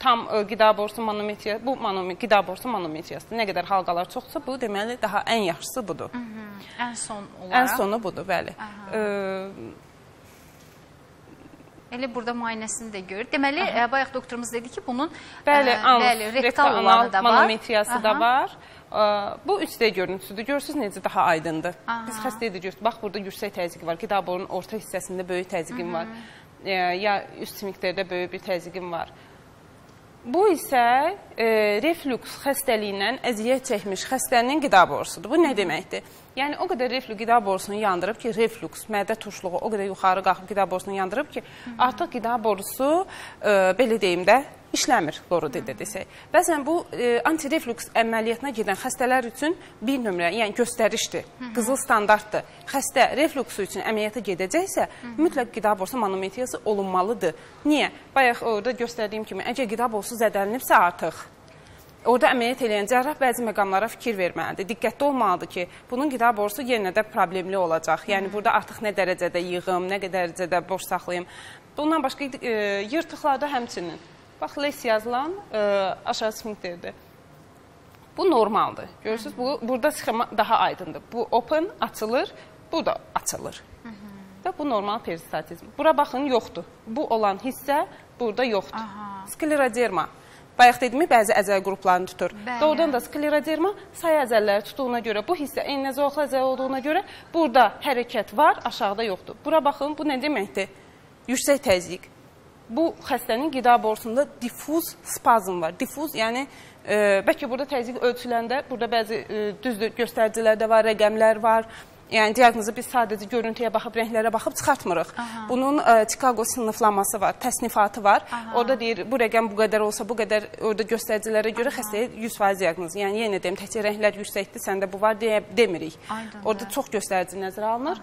tam ə, qida borusu manometriya, bu manomet qida borusu manometriyasıdır. Nə qədər halqalar çoxsa, bu deməli daha ən yaxşısı budur. Hı -hı. Ən son olaraq. Ən sonu budur, bəli. Ə, Elə burada müayinəsini də görür. Deməli, ə, bayaq doktorumuz dedi ki, bunun Bəli, ə, anal, bəli, rektal olanı da var. manometriyası da var. Ə, Bu 3D görüntüsüdür. Görürsüz necə daha aydındır. Aha. Biz xəstəyə də görürük. Bax burada yüksək təzyiqi var. Qida borunun orta hissəsində böyük təzyiqim var. Ə, Ya üst sfinkterdə böyük bir təzyiqim var. Bu isə e, reflüks xəstəliyindən əziyyət çəkmiş xəstənin qida borusudur. Bu nə deməkdir? Yəni o qədər reflü qida borusunu yandırıb ki, reflüks, mədə turşuluğu o qədər yuxarı qalxıb qida borusunu yandırıb ki, artıq qida borusu e, belə deyim də işləmir loridə desək. Bəzən bu e, antireflüks əməliyyatına gedən xəstələr üçün bir nömrə, yəni göstərişdir, qızıl standartdır. Xəstə reflüksu üçün əməliyyata gedəcəksə, mütləq qida borusu manometriyası olunmalıdır. Niyə? Bayaq orada göstərdiyim kimi, əgər qida borusu zədələnibsə artıq Orada əməliyyat edən cərrah bəzi məqamlara fikir verməlidir. Diqqətli olmalıdır ki, bunun qida borusu yenə də problemli olacaq. Yəni burada artıq nə dərəcədə yığım, nə qədər dərəcədə boş saxlayım. Bundan başqa e, yırtıqlarda həmçinin bax les yazılan e, aşağı sfinkterdir. Bu normaldır. Görürsüz, bu burada sxema daha aydındır. Bu open açılır, bu da açılır. Da bu normal peristatizm. Bura baxın, yoxdur. Bu olan hissə burada yoxdur. Aha. Skleroderma. Bayaq dedimi, bəzi əzəl qruplarını tutur. Bəli. Doğrudan da skleroderma say əzəlləri tutduğuna görə, bu hissə ennezoxal əzəl olduğuna görə burada hərəkət var, aşağıda yoxdur. Bura baxın, bu nə deməkdir? Yüksək təzyiq. Bu xəstənin qida borusunda diffuz spazm var. Diffuz, yəni e, bəlkə burada təzyiq ölçüləndə, burada bəzi e, düzdür göstəricilər də var, rəqəmlər var. Yəni diaqnozu biz sadəcə görüntüyə baxıb, rənglərə baxıb çıxartmırıq. Aha. Bunun ə, Chicago sınıflaması var, təsnifatı var. Aha. Orada deyir, bu rəqəm bu qədər olsa, bu qədər orada göstəricilərə görə xəstəyə 100% diaqnoz. Yəni yenə deyim, təkcə rənglər yüksəkdir, səndə bu var deyə demirik. Aydındır. Orada çox göstərici nəzərə alınır.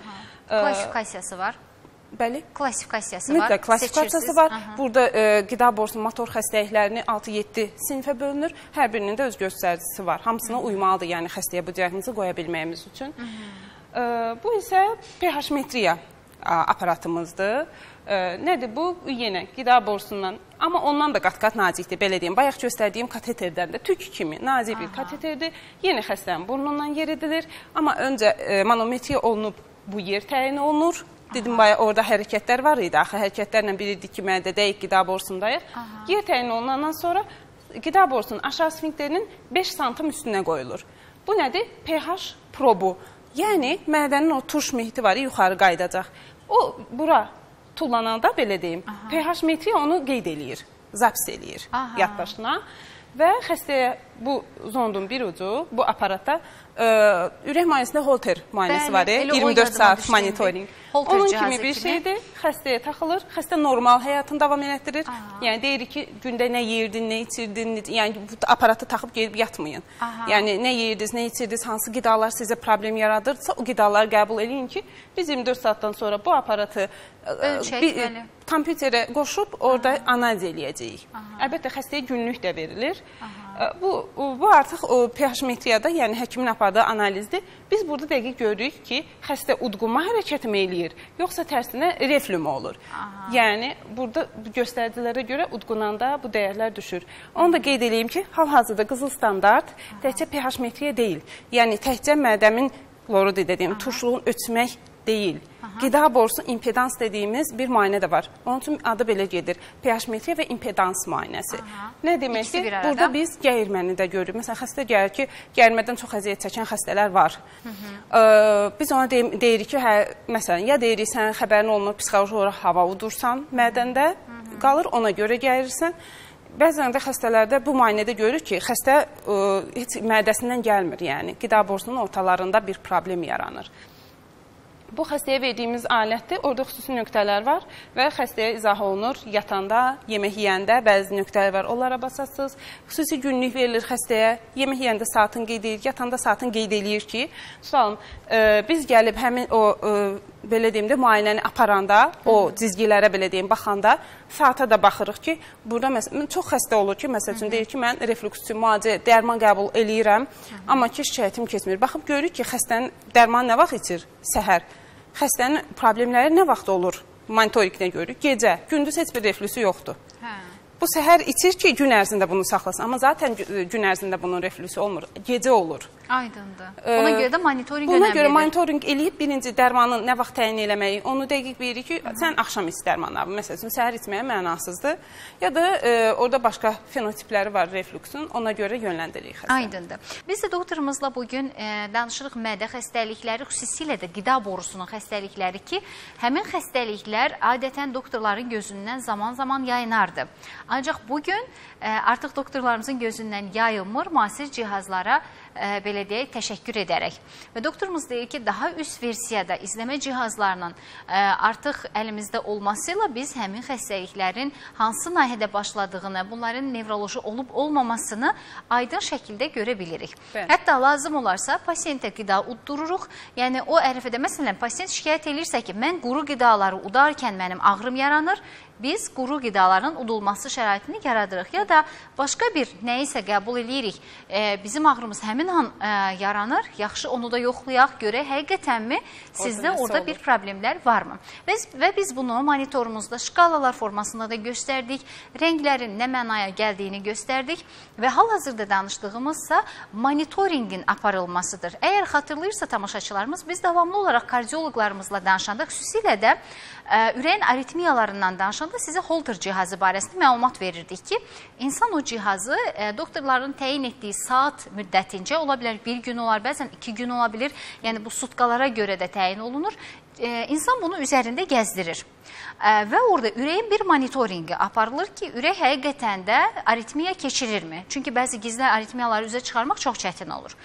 Klassifikasiyası var. Bəli. Klassifikasiyası var. Mütləq klassifikasiyası var. Aha. Burada e, qida borusu motor xəstəliklərini 6-7 sinifə bölünür. Hər birinin də öz göstəricisi var. Hamısına uymalıdır, yəni xəstəyə bu diaqnozu qoya bilməyimiz üçün. E, bu isə pH metriya a, aparatımızdır. Nədir bu? Yenə qida borusundan, amma ondan da qat-qat nazikdir, belə deyim. Bayaq göstərdiyim kateterdən də tük kimi nazik bir kateterdir. Yenə xəstənin burnundan yeridilir, amma öncə e, manometriya olunub bu yer təyin olunur. Dedim bayaq orada hərəkətlər var idi. Axı hərəkətlərlə bilirdik ki, mədədəyik, qida borusundayıq. Yer təyin olunandan sonra qida borusunun aşağı sfinkterinin 5 sm üstünə qoyulur. Bu nədir? pH probu. Yəni mədənin o turş mühiti var, yuxarı qayıdacaq. O bura tullananda belə deyim, Aha. pH metri onu qeyd eləyir, zaps eləyir yaddaşına və xəstəyə bu zondun bir ucu bu aparatda ə, ürək müayinəsində Holter müayinəsi var, elə o 24 yadıma saat. Holter Onun kimi bir şeydir. Xəstəyə taxılır, xəstə normal həyatını davam elətdirir. Aha. Yəni deyirik ki, gündə nə yeyirdin, nə içirdin, yəni bu aparatı taxıb gedib yatmayın. Aha. Yəni nə yeyirdiniz, nə içirdiniz, hansı qidalar sizə problem yaradırsa, o qidaları qəbul eləyin ki, biz 24 saatdan sonra bu aparatı ə, Ölçək, kompüterə qoşub orada analiz eləyəcəyik. Əlbəttə xəstəyə günlük də verilir. Ə, Bu bu artıq o pH metriyada, yəni həkimin apardığı analizdir. Biz burada dəqiq görürük ki, xəstə udqunma hərəkəti mi eləyir, yoxsa tərsinə reflü mü olur? Yəni burada bu göstəricilərə görə udqunanda bu dəyərlər düşür. Onu da qeyd edeyim ki, hal-hazırda qızıl standart təkcə pH metriyə deyil. Yəni təkcə mədəmin loridi dediyim turşuluğun ölçmək deyil. Qida borusu impedans dediyimiz bir müayinə də var. Onun üçün adı belə gedir. pH metriya və impedans müayinəsi. Aha. Nə deməkdir? Burada biz gəyirməni də görürük. Məsələn, xəstə gəlir ki, gəyirmədən çox əziyyət çəkən xəstələr var. Ə, biz ona deyim, deyirik ki, hə, məsələn, ya deyirik sən xəbərin olmur, psixoloji olaraq hava udursan mədəndə, qalır ona görə gəlirirsən. Bəzən də xəstələrdə bu müayinədə görürük ki, xəstə ə, heç mədəsindən gəlmir, yəni qida borusunun ortalarında bir problem yaranır. Bu xəstəyə verdiyimiz alətdir. Orada xüsusi nöqtələr var və xəstəyə izah olunur. Yatanda, yemək yeyəndə bəzi nöqtələr var. Onlara basarsınız. Xüsusi günlük verilir xəstəyə. Yemək yeyəndə saatın qeyd edir, yatanda saatın qeyd eləyir ki, tutalım, e, biz gəlib həmin o e, belə deyim də müayinəni aparanda, o cizgilərə belə deyim baxanda saata da baxırıq ki, burada məsələn çox xəstə olur ki, məsəl üçün deyir ki, mən reflüks üçün müalicə, dərman qəbul eləyirəm, amma ki şikayətim keçmir. Baxıb görürük ki, xəstənin dərman nə vaxt içir? Səhər. Xəstənin problemləri nə vaxt olur? monitorinqdən görürük. Gecə, gündüz heç bir reflüksü yoxdur. Hə. Bu səhər içir ki, gün ərzində bunu saxlasın. Amma zaten gü- gün ərzində bunun reflüksü olmur. Gecə olur. Aydındır. Ona görə də monitorinq Buna önəmlidir. görə monitorinq eləyib birinci dərmanı nə vaxt təyin eləməyi, onu dəqiq bilirik ki, sən axşam iç dərmanı, məsəl üçün səhər içməyə mənasızdır. Ya da e, orada başqa fenotipləri var reflüksun, ona görə yönləndiririk xəstəni. Aydındır. Biz də doktorumuzla bu gün e, danışırıq mədə xəstəlikləri, xüsusilə də qida borusunun xəstəlikləri ki, həmin xəstəliklər adətən doktorların gözündən zaman-zaman yayınardı. Ancaq bu gün e, artıq doktorlarımızın gözündən yayılmır, müasir cihazlara e, belə deyək, təşəkkür edərək. Və doktorumuz deyir ki, daha üst versiyada izləmə cihazlarının e, artıq əlimizdə olması ilə biz həmin xəstəliklərin hansı nahiyədə başladığını, bunların nevroloji olub olmamasını aydın şəkildə görə bilirik. Bəli. Hətta lazım olarsa pasiyentə qida uddururuq. Yəni o ərəfədə məsələn pasiyent şikayət elirsə ki, mən quru qidaları udarkən mənim ağrım yaranır, biz quru qidaların udulması şəraitini yaradırıq ya da başqa bir nəyisə qəbul eləyirik. E, bizim ağrımız həmin an e, yaranır. Yaxşı onu da yoxlayaq, görək həqiqətənmi sizdə orada olur. bir problemlər varmı? Və, və biz bunu monitorumuzda şkalalar formasında da göstərdik. Rənglərin nə mənaya gəldiyini göstərdik və hal-hazırda danışdığımızsa monitorinqin aparılmasıdır. Əgər xatırlayırsa tamaşaçılarımız, biz davamlı olaraq kardioloqlarımızla danışanda, xüsusilə də ürəyin aritmiyalarından danışanda sizə Holter cihazı barəsində məlumat verirdik ki, insan o cihazı doktorların təyin etdiyi saat müddətincə ola bilər bir gün olar, bəzən iki gün ola bilir. Yəni bu sutkalara görə də təyin olunur. İnsan bunu üzərində gəzdirir. Və orada ürəyin bir monitorinqi aparılır ki, ürək həqiqətən də aritmiya keçirirmi? Çünki bəzi gizli aritmiyaları üzə çıxarmaq çox çətin olur.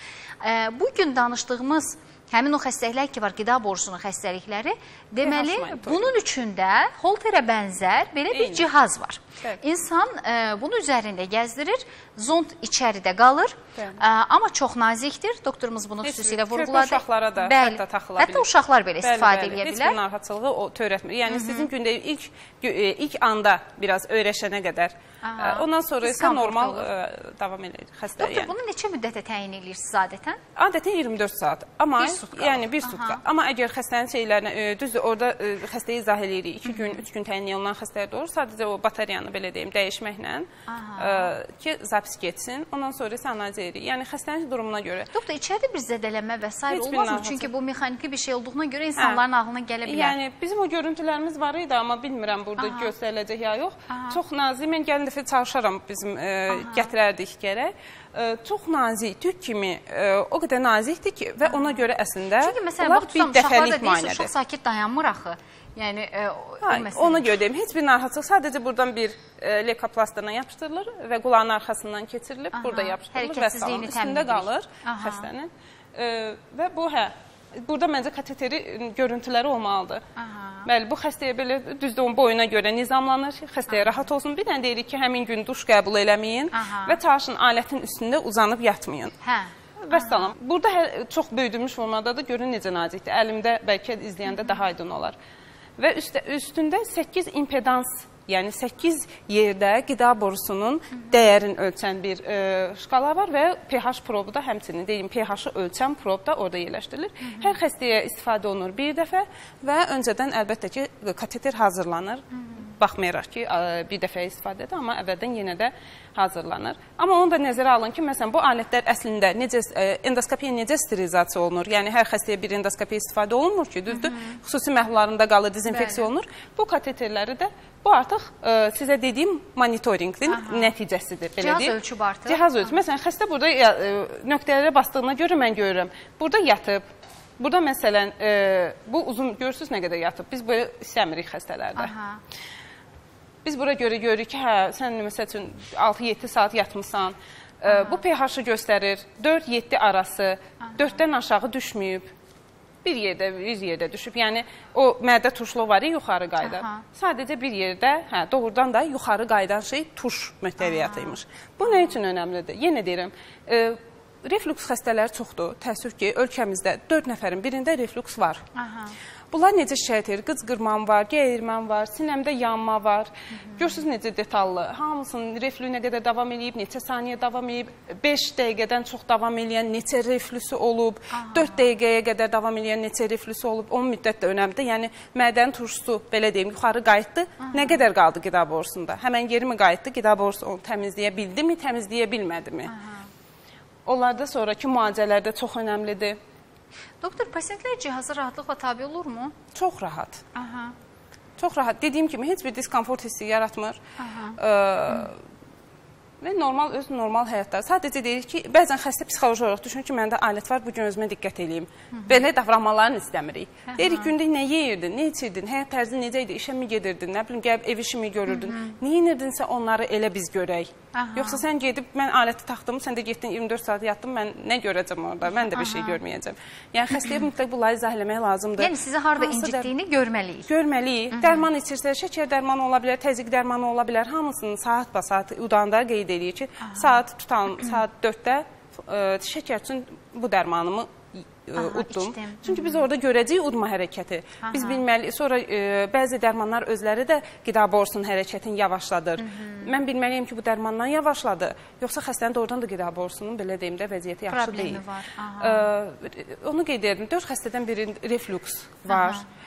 Bu gün danışdığımız Həmin o xəstəliklər ki var, qida borusunun xəstəlikləri, deməli bunun üçün də Holterə bənzər belə bir cihaz var. Bəli. İnsan e, bunu üzərində gəzdirir, zond içəridə qalır, Bəli. e, amma çox nazikdir. Doktorumuz bunu xüsusilə vurğuladı. uşaqlara da Bəli. hətta taxıla Hətta bilir. uşaqlar belə istifadə Bəli, edə bəli. Heç bilər. bir narahatçılığı o törətmir. Yəni sizin gündə ilk e, ilk anda biraz öyrəşənə qədər, Aha. ondan sonra isə normal olur. e, davam edir xəstə. Doktor Yəni bunu neçə müddətə təyin edirsiniz adətən? adətən 24 saat. Amma Bir sutka. yəni bir Aha. sutka. Amma əgər xəstənin şeylərinə e, düzdür, orada e, xəstəyi izah eləyirik. 2 gün, 3 gün təyin olunan xəstələr də olur. Sadəcə o batareyanı belə deyim, dəyişməklə e, ki, zapis getsin. Ondan sonra isə analiz edirik. Yəni xəstənin durumuna görə Doktor içəridə bir zədələnmə və s. Olmazmı? Çünki bu mexaniki bir şey olduğuna görə insanların ağlına gələ bilər. Yəni bizim o görüntülərimiz var idi, amma bilmirəm burada Aha. göstəriləcək ya yox. Aha. Çox nazik. Mən gələn dəfə çalışaram bizim e, gətirərdik gərək. E, çox nazik, tük kimi e, o qədər nazikdir ki və ona görə əslində Çünki məsələn bax tutam uşaqlar da deyirsə çox sakit dayanmır axı. Yəni o Hayır, məsələ. ona görə deyim, heç bir narahatçılıq sadəcə buradan bir e, leykoplastına yapışdırılır və qulağın arxasından keçirilib, Aha, burada yapışdırılır və salam üstündə qalır Aha. xəstənin. E, və bu hə, burada məncə kateteri görüntüləri olmalıdır. Aha. Bəli, bu xəstəyə belə düzdür onun boyuna görə nizamlanır. Xəstəyə rahat olsun. Bir dənə deyirik ki, həmin gün duş qəbul eləməyin Aha. və çalışın alətin üstündə uzanıb yatmayın. Hə. Vəssalam. Burada hər, çox böyüdülmüş formada da görün necə nazikdir. Əlimdə bəlkə izləyəndə daha aydın olar. Və üstə, üstündə 8 impedans, yəni 8 yerdə qida borusunun dəyərini ölçən bir e, şkala var və pH probu da həmçinin deyim pH-ı ölçən prob da orada yerləşdirilir. Hər xəstəyə istifadə olunur bir dəfə və öncədən əlbəttə ki kateter hazırlanır. Baxmayaraq ki, bir dəfə istifadə edir, amma əvvəldən yenə də hazırlanır. Amma onu da nəzərə alın ki, məsələn, bu alətlər əslində necə ə, endoskopiya necə sterilizasiya olunur? Yəni hər xəstəyə bir endoskopiya istifadə olunmur ki, düzdür? Xüsusi məhullarında qalır, dezinfeksiya Bəli. olunur. Bu kateterləri də bu artıq ə, sizə dediyim monitorinqin nəticəsidir, belə Cihaz deyim. ölçüb artıq. Cihaz ölçüb. Məsələn, xəstə burada ə, nöqtələrə bastığına görə mən görürəm. Burada yatıb. Burada məsələn, ə, bu uzun görürsüz nə qədər yatıb. Biz belə istəmirik xəstələrdə. Aha. Biz bura görə görürük ki, hə, sən məsəl üçün 6-7 saat yatmısan. Ə, bu pH-ı göstərir. 4-7 arası. 4-dən aşağı düşməyib. Bir yerdə, bir yerdə düşüb. Yəni o mədə tuşlu var ya yuxarı qayıdan. Aha. Sadəcə bir yerdə, hə, doğrudan da yuxarı qayıdan şey tuş möhtəviyyatıymış. Bu nə üçün önəmlidir? Yenə deyirəm, e, reflux xəstələri çoxdur. Təəssüf ki, ölkəmizdə 4 nəfərin birində reflux var. Aha. Bunlar necə şikayət edir? Qıcqırmam var, geyirməm var, sinəmdə yanma var. Görürsüz necə detallı. Hamısının reflü nə qədər davam eləyib, neçə saniyə davam eləyib, 5 dəqiqədən çox davam eləyən neçə reflüsü olub, 4 dəqiqəyə qədər davam eləyən neçə reflüsü olub. O müddət də önəmlidir. Yəni mədənin turşusu belə deyim, yuxarı qayıtdı. Nə qədər qaldı qida borusunda? Həmən geri mi qayıtdı? Qida borusu onu təmizləyə bildimi, təmizləyə bilmədimi? Onlarda sonrakı müalicələrdə çox önəmlidir. Doktor, pasientlər cihazı rahatlıqla tabi olurmu? Çox rahat. Aha. Çox rahat. Dediyim kimi heç bir diskomfort hissi yaratmır. Aha. Ə, və normal öz normal həyatda. Sadəcə deyir ki, bəzən xəstə psixoloji olaraq düşünür ki, məndə alət var, bu gün özümə diqqət eləyim. Belə davranmalarını istəmirik. Deyirik gündə nə yeyirdin, nə içirdin, həyat tərzin necə idi, işə mi gedirdin, nə bilim, gəlib ev işimi görürdün. Nə edirdinsə onları elə biz görək. Yoxsa sən gedib mən aləti taxdım, sən də getdin 24 saat yatdın, mən nə görəcəm orada? Mən də bir şey görməyəcəm. Yəni xəstəyə mütləq bunları izah eləmək lazımdır. Yəni sizi harda incitdiyini görməliyik. Görməliyik. Dərman içirsə, şəkər dərmanı ola bilər, təzyiq dərmanı ola bilər. Hamısını saat ba saat udanda qeyd eləyir ki, saat tutan saat 4-də ə, şəkər üçün bu dərmanımı ə, Aha, uddum. içdim. Çünki biz orada görəcəyik udma hərəkəti. Biz bilməliyik. Sonra ə, bəzi dərmanlar özləri də qida borusunun hərəkətini yavaşladır. Mən bilməliyəm ki, bu dərmandan yavaşladı, yoxsa xəstənin doğrudan da qida borusunun belə deyim də vəziyyəti yaxşı Problemi deyil. var, aha. Ə, onu qeyd edirdim. 4 xəstədən birinin reflüks var. Aha.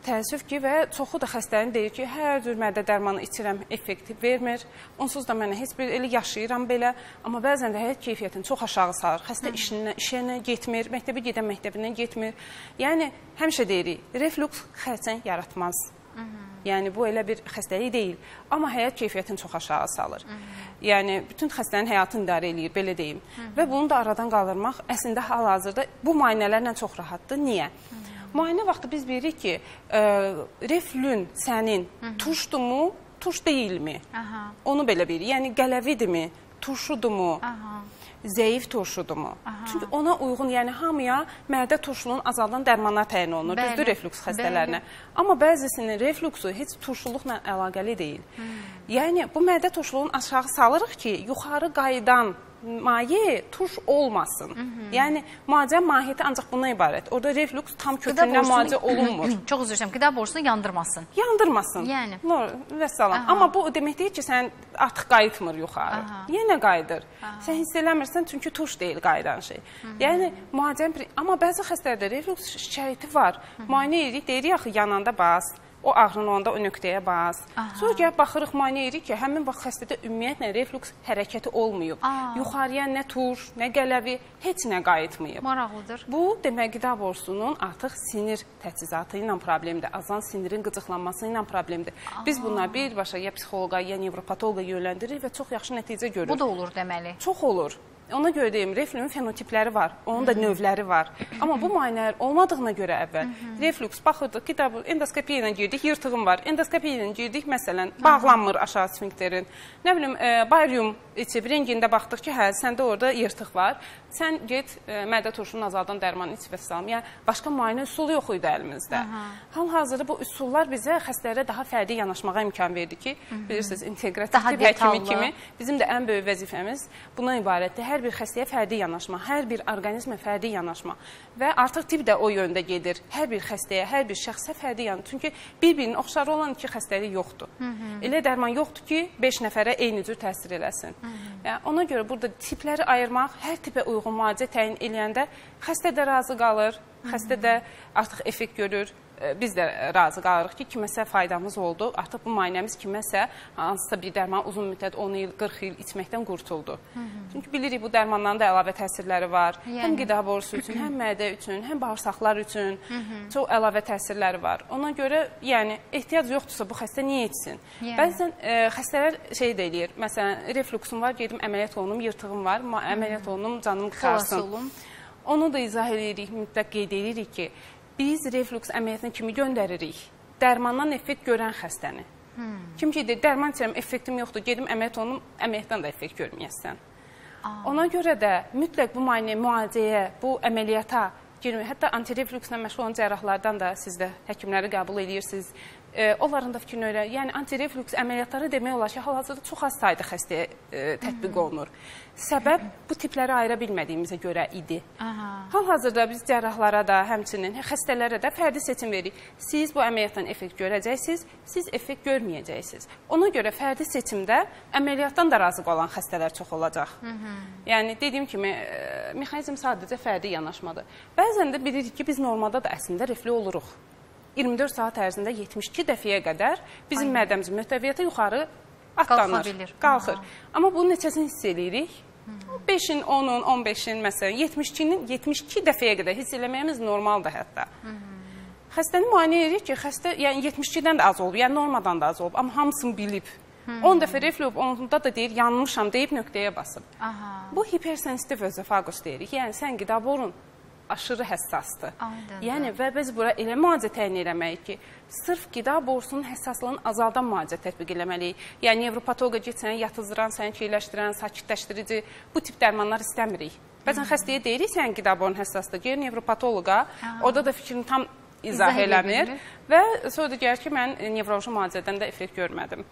Təəssüf ki, və çoxu da xəstənin deyir ki, hər cür mədə dərmanı içirəm, effektiv vermir. Onsuz da mənə heç bir elə yaşayıram belə, amma bəzən də həyat keyfiyyətini çox aşağı salır. Xəstə işinə, işinə getmir, məktəbə gedən məktəbinə getmir. Yəni həmişə deyirik, reflüks xərçəng yaratmaz. Yəni bu elə bir xəstəlik deyil, amma həyat keyfiyyətini çox aşağı salır. Yəni bütün xəstənin həyatını idarə eləyir, belə deyim. Və bunu da aradan qaldırmaq əslində hal-hazırda bu müayinələrlə çox rahatdır. Niyə? Müayinə vaxtı biz bilirik ki, ə, reflün sənin turşdumu, turş deyilmi? Aha. Onu belə bilirik. Yəni qələvidirmi, turşudurmu? Aha. zəif turşudumu? Çünki ona uyğun, yəni hamıya mədə turşuluğunun azaldan dərmanlar təyin olunur, Bəli, düzdür reflüks xəstələrinə. Amma bəzisinin reflüksu heç turşuluqla əlaqəli deyil. Yəni bu mədə turşuluğunu aşağı salırıq ki, yuxarı qayıdan maye turş olmasın. Yəni müalicə mahiyyəti ancaq bundan ibarət. Orada reflüks tam kökündən müalicə olunmur. (clears throat) Çox üzr istəyirəm. Qida borusunu yandırmasın. Yandırmasın. Yəni. Nur, vəssalam. Amma bu demək deyil ki, sən artıq qayıtmır yuxarı. Aha. Yenə qayıdır. Sən hiss eləmirsən çünki tuş deyil qayıdan şey. Yəni müalicənin bir- amma bəzi xəstələrdə reflüks şikayəti var. Müayinə edirik, deyirik axı yananda bas. O ağrın onda o nöqtəyə bas. Sonra gəlib baxırıq müayinə edirik ki, həmin vaxt xəstədə ümumiyyətlə reflüks hərəkəti olmayıb. Aa. Yuxarıya nə tuş, nə qələvi heç nə qayıtmayıb. Maraqlıdır. Bu demək qida borusunun artıq sinir təchizatı ilə problemdir. Azan sinirin qıcıqlanması ilə problemdir. Biz bunları birbaşa ya psixoloqa, ya nevropatoloqa yönləndiririk və çox yaxşı nəticə görürük. Bu da olur deməli. Çox olur. Ona görə deyim, reflüksün fenotipləri var, onun da növləri var. Amma bu müayinələr olmadığına görə əvvəl reflüks baxırdıq, kitab endoskopiya ilə girdik, yırtığım var. Endoskopiya ilə girdik, məsələn, bağlanmır aşağı sfinkterin. Nə bilim, e, barium içib rengində baxdıq ki, hə, səndə orada yırtıq var. Sən get e, mədə turşunun azaldan dərmanı iç və salam. Yəni başqa müayinə üsulu yox idi əlimizdə. Hal-hazırda bu üsullar bizə xəstələrə daha fərdi yanaşmağa imkan verdi ki, bilirsiniz, inteqrativ detallı. kimi bizim də ən böyük vəzifəmiz bundan ibarətdir. Hər bir xəstəyə fərdi yanaşma, hər bir orqanizmə fərdi yanaşma və artıq tibb də o yöndə gedir. Hər bir xəstəyə, hər bir şəxsə fərdi yanaşma. Çünki bir-birinin oxşarı olan iki xəstəlik yoxdur. Elə dərman yoxdur ki, 5 nəfərə eyni cür təsir eləsin. Yəni ona görə burada tipləri ayırmaq, hər tipə uyğun müalicə təyin eləyəndə xəstə də razı qalır, xəstə də artıq effekt görür. Biz də razı qalırıq ki, kiməsə faydamız oldu. Artıq bu müayinəmiz kiməsə hansısa bir dərman uzun müddət 10 il, 40 il içməkdən qurtuldu. Çünki bilirik bu dərmanların da əlavə təsirləri var. Yəni. Həm qida borusu üçün, həm mədə üçün, həm bağırsaqlar üçün çox əlavə təsirləri var. Ona görə, yəni ehtiyac yoxdursa bu xəstə niyə içsin? Yəni. Bəzən e, xəstələr şey də eləyir. Məsələn, reflüksum var, gedim əməliyyat olunum, yırtığım var, əməliyyat olunum, canım olun. Onu da izah edirik, mütləq qeyd edirik ki, biz reflüks əməliyyatına kimi göndəririk? Dərmandan effekt görən xəstəni. Hmm. Kim ki, deyir, dərman içirəm, effektim yoxdur, gedim əməliyyat olunum, əməliyyatdan da effekt görməyəsən. Ona görə də mütləq bu müayinə, müalicəyə, bu əməliyyata girmək. Hətta antireflükslə məşğul olan cərrahlardan da siz də həkimləri qəbul edirsiniz. E, onların da fikrini öyrənir. Yəni antireflüks əməliyyatları demək olar ki, hal-hazırda çox az sayda xəstəyə e, tətbiq olunur. Səbəb bu tipləri ayıra bilmədiyimizə görə idi. Hal-hazırda biz cərrahlara da, həmçinin xəstələrə də fərdi seçim veririk. Siz bu əməliyyatdan effekt görəcəksiniz, siz effekt görməyəcəksiniz. Ona görə fərdi seçimdə əməliyyatdan da razı qalan xəstələr çox olacaq. Hı -hı. Yəni dediyim kimi e, mexanizm sadəcə fərdi yanaşmadır. Bəzən də bilirik ki, biz normalda da əslində reflü oluruq. 24 saat ərzində 72 dəfəyə qədər bizim mədəmizin möhtəviyyəti yuxarı atlanır, qalxır. Amma bunun neçəsini hiss eləyirik? 5-in, 10-un, 15-in, məsələn, 72-nin 72 dəfəyə qədər hiss eləməyimiz normaldır hətta. Xəstəni müayinə edirik ki, xəstə yəni 72-dən də az olub, yəni normadan da az olub, amma hamısını bilib. 10 dəfə reflü olub, onda da deyir yanmışam deyib nöqtəyə basıb. Aha. Bu hipersensitiv özofagus deyirik. Yəni sən qida borun aşırı həssasdır. Aydındır. Yəni və biz bura elə müalicə təyin eləməliyik ki, sırf qida borusunun həssaslığını azaldan müalicə tətbiq eləməliyik. Yəni nevropatoloqa get səni yatızdıran, səni keyləşdirən, sakitləşdirici bu tip dərmanlar istəmirik. Bəzən xəstəyə deyirik sənin qida borun həssasdır. Gəl nevropatoloqa, orada da fikrini tam izah eləmir və sonra da gəlir ki, mən e, nevroloji müalicədən də effekt görmədim.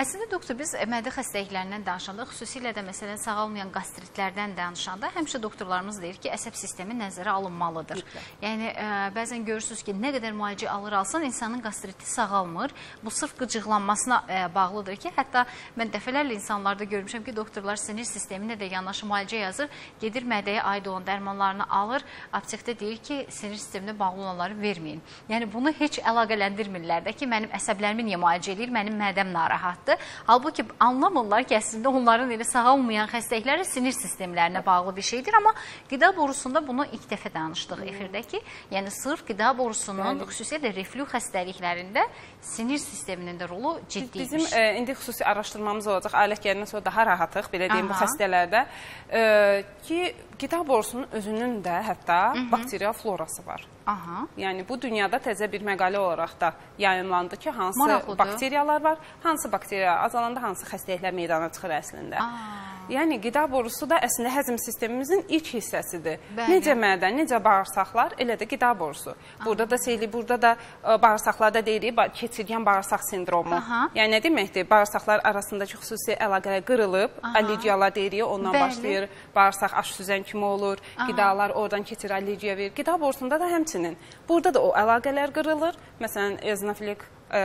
Əslində doktor biz mədə xəstəliklərindən danışanda, xüsusilə də məsələn sağalmayan qastritlərdən danışanda həmişə doktorlarımız deyir ki, əsəb sistemi nəzərə alınmalıdır. Yəni ə, bəzən görürsüz ki, nə qədər müalicə alır alsan insanın qastriti sağalmır. Bu sırf qıcıqlanmasına ə, bağlıdır ki, hətta mən dəfələrlə insanlarda görmüşəm ki, doktorlar sinir sisteminə də yanaşı müalicə yazır, gedir mədəyə aid olan dərmanlarını alır, aptekdə deyir ki, sinir sisteminə bağlı olanları verməyin. Yəni bunu heç əlaqələndirmirlər də ki, mənim əsəblərimi niyə müalicə eləyir, mənim mədəm narahatdır. Halbuki anlamırlar ki, əslində onların elə sağalmayan xəstəlikləri sinir sistemlərinə bağlı bir şeydir, amma qida borusunda bunu ilk dəfə danışdıq efirdə ki, yəni sırf qida borusunun xüsusilə reflü xəstəliklərində sinir sisteminin də rolu ciddiymiş. Bizim e, indi xüsusi araşdırmamız olacaq. Alət gələndən sonra daha rahatıq, belə deyim, bu Aha. xəstələrdə e, ki, qida borusunun özünün də hətta bakterial florası var. Aha. Yəni bu dünyada təzə bir məqalə olaraq da yayımlandı ki, hansı Maraqlıdır. bakteriyalar var, hansı bakteriya azalanda hansı xəstəliklər meydana çıxır əslində. Yəni qida borusu da əslində həzm sistemimizin ilk hissəsidir. Bəli. Necə mədə, necə bağırsaqlar, elə də qida borusu. Burada da seyli, burada da ə, bağırsaqlarda deyirik, ba- keçirgən bağırsaq sindromu. Aha. Yəni nə deməkdir? Bağırsaqlar arasındakı xüsusi əlaqələr qırılıb, allergiyalar deyirik, ondan Bəli. başlayır. Bağırsaq aş süzən kimi olur, qidalar oradan keçir, allergiya verir. Qida borusunda da həmçinin. Burada da o əlaqələr qırılır. Məsələn, eznofilik ə,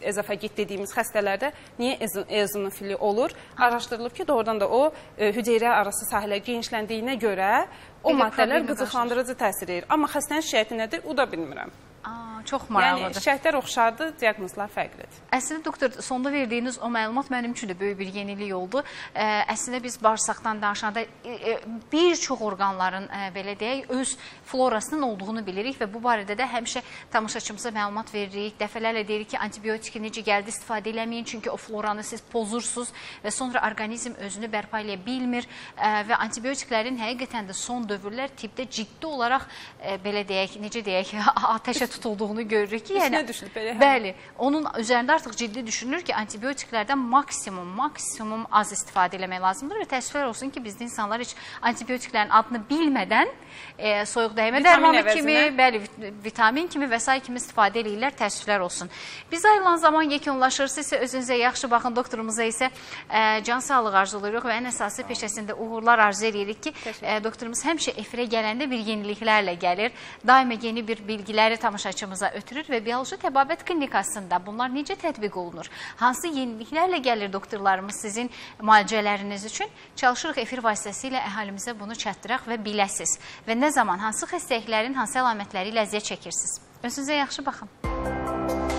ezofagit dediyimiz xəstələrdə niyə eozinofili olur? Araşdırılıb ki, doğrudan da o e, hüceyrə arası sahələr genişləndiyinə görə o Elə maddələr problemi qıcıqlandırıcı təsir edir. Amma xəstənin şikayəti nədir? O da bilmirəm. Aa, çox Yəni maraqlıdır. şikayətlər oxşardır, diaqnozlar fərqlidir. Əslində doktor, sonda verdiyiniz o məlumat mənim üçün də böyük bir yenilik oldu. Ə, əslində biz bağırsaqdan danışanda ə, ə, bir çox orqanların ə, belə deyək öz florasının olduğunu bilirik və bu barədə də həmişə tamaşaçımıza məlumat veririk. Dəfələrlə deyirik ki, antibiotiki necə gəldi istifadə eləməyin, çünki o floranı siz pozursunuz və sonra orqanizm özünü bərpa edə bilmir ə, və antibiotiklərin həqiqətən də son dövrlər tibbdə ciddi olaraq ə, belə deyək, necə deyək, (laughs) atəşə tutulduğunu görürük ki, yəni düşülüb belə, hə. Bəli, onun üzərində artıq ciddi düşünülür ki, antibiotiklərdən maksimum, maksimum az istifadə etmək lazımdır və təəssüflər olsun ki, bizdə insanlar heç antibiotiklərin adını bilmədən e, soyuq dəymə dərmanı kimi, bəli, vit- vitamin kimi və s. kimi istifadə edirlər, təəssüflər olsun. Biz ayrılan zaman yekunlaşır, siz isə özünüzə yaxşı baxın, doktorumuza isə e, can sağlığı arzulayırıq və ən əsası peşəsində uğurlar arzu edirik ki, e, doktorumuz həmişə efirə gələndə bir yeniliklərlə gəlir, daima yeni bir bilgiləri tamaşaçımıza ötürür və bioloji təbabət klinikasında bunlar necə tətbiq olunur? Hansı yeniliklərlə gəlir doktorlarımız sizin müalicələriniz üçün? Çalışırıq efir vasitəsilə əhalimizə bunu çatdıraq və biləsiz. Və nə zaman hansı xəstəliklərin hansı əlamətləri ilə əziyyət çəkirsiniz? Özünüzə yaxşı baxın.